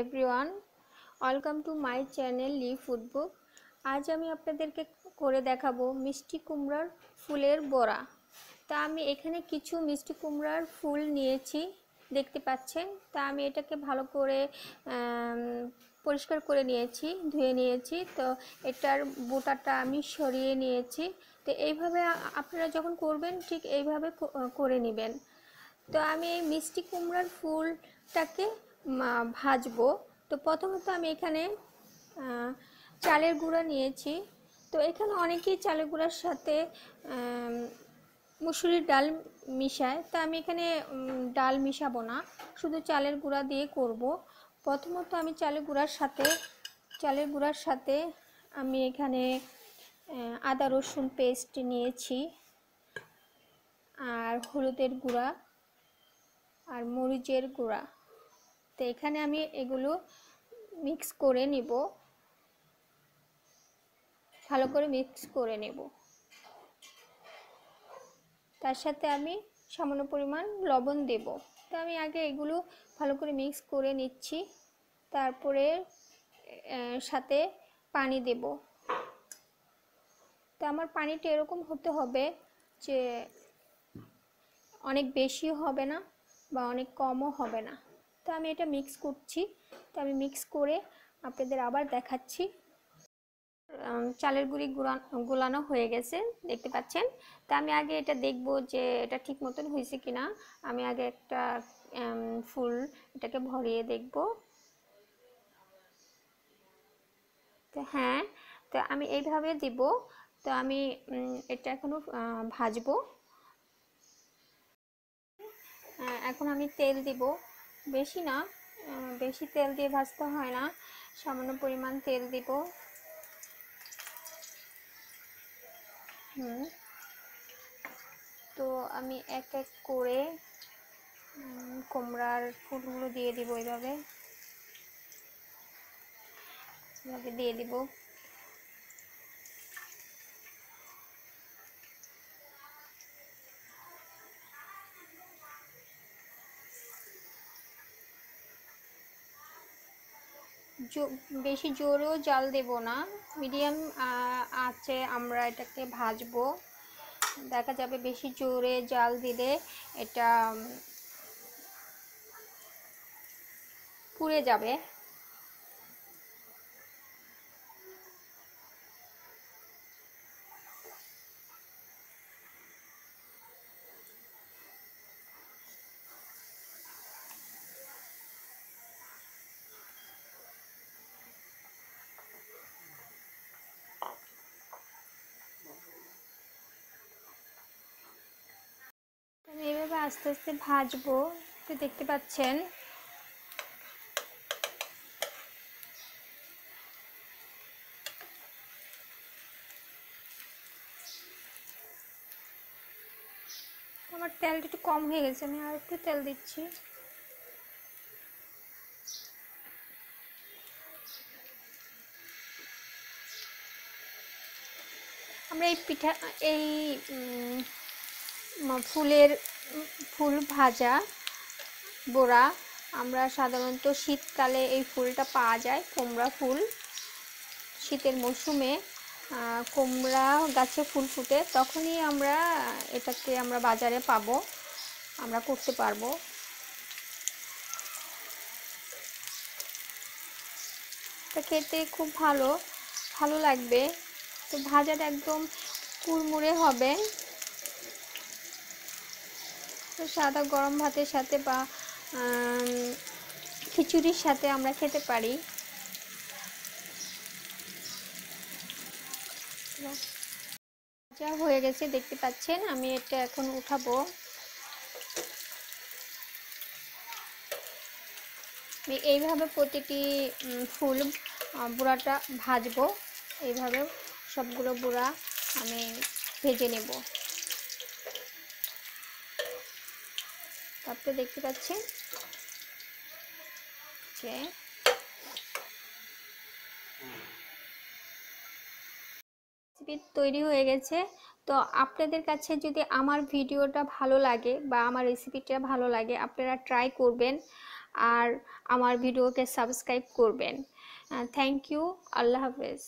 Everyone, welcome to my channel Li Foodbook আজ আমি আপনাদেরকে করে দেখাবো মিষ্টি কুমড়ার ফুলের বড়া। তা আমি এখানে কিছু মিষ্টি কুমড়ার ফুল নিয়েছি, দেখতে পাচ্ছেন। তা আমি এটাকে ভালো করে পরিষ্কার করে নিয়েছি, ধুয়ে নিয়েছি। তো এটার বোটাটা আমি সরিয়ে নিয়েছি। তো এইভাবে আপনারা যখন করবেন, ঠিক এইভাবে করে নেবেন। তো আমি এই মিষ্টি কুমড়ার ফুলটাকে ভাজবো। তো প্রথমত আমি এখানে চালের গুঁড়া নিয়েছি। তো এখানে অনেকেই চালের গুঁড়ার সাথে মুসুরির ডাল মিশায়। তা আমি এখানে ডাল মিশাবো না। শুধু চালের গুঁড়া দিয়ে করব। প্রথমত আমি চালের গুঁড়ার সাথে, চালের গুঁড়ার সাথে আমি এখানে আদা, রসুন পেস্ট নিয়েছি। আর হলুদের গুঁড়া, আর মরিচের গুঁড়া। তো এখানে আমি এগুলো মিক্স করে নিব। ভালো করে মিক্স করে নেব। তার সাথে আমি সামান্য পরিমাণ লবণ দেব। তো আমি আগে এগুলো ভালো করে মিক্স করে নিচ্ছি। তারপরে সাথে পানি দেব। তো আমার পানিটা এরকম হতে হবে যে অনেক বেশি হবে না বা অনেক কমও হবে না। তো আমি এটা মিক্স করছি। তো আমি মিক্স করে আপনাদের আবার দেখাচ্ছি। চালের গুঁড়ি গুলানো হয়ে গেছে, দেখতে পাচ্ছেন? তা আমি আগে এটা দেখব যে এটা ঠিক মতন হয়েছে কিনা। আমি আগে একটা ফুল এটাকে ভরিয়ে দেখব। তো হ্যাঁ তো আমি এইভাবে দিব। তো আমি এটা এখনও ভাজবো। এখন আমি তেল দিব। বেশি না বেশি তেল দিয়ে ভাজতে হয় না, সামান্য পরিমাণ তেল দিব। হুম। তো আমি এক এক করে কুমড়ার ফুলগুলো দিয়ে দিব এইভাবে দিয়ে দিব। বেশি জোরেও জাল দেব না। মিডিয়াম আছে, আমরা এটাকে ভাজবো। দেখা যাবে বেশি জোরে জাল দিলে এটা পুড়ে যাবে আমি এইভাবে আস্তে আস্তে ভাজবো, তো দেখতে পাচ্ছেন। আমার তেলটা একটু কম হয়ে গেছে, আমি আর একটু তেল দিচ্ছি। আমরা এই পিঠা, এই ফুলের ফুল ভাজা বোড়া। আমরা সাধারণত শীতকালে এই ফুলটা পাওয়া যায়, কুমড়া ফুল। শীতের মৌসুমে কুমড়া গাছে ফুল ফুটে তখনই আমরা এটাকে আমরা বাজারে পাবো, আমরা করতে পারব। এটা খেতে খুব ভালো ভালো লাগবে। তো ভাজাটা একদম কুড়মুড়ে হবে। সাদা গরম ভাতের সাথে বা খিচুড়ির সাথে আমরা খেতে পারি। যা হয়ে গেছে, দেখতে পাচ্ছেন, আমি এটা এখন উঠাবো। এইভাবে প্রতিটি ফুল বুড়াটা ভাজবো। এইভাবে সবগুলো বুড়া আমি ভেজে নেব। কাপটা দেখতে পাচ্ছেন। ওকে। রেসিপি তৈরি হয়ে গেছে। তো আপনাদের কাছে যদি আমার ভিডিওটা ভালো লাগে বা আমার রেসিপিটা ভালো লাগে, আপনারা ট্রাই করবেন আর আমার ভিডিওকে সাবস্ক্রাইব করবেন। থ্যাংক ইউ আল্লাহ হাফেজ।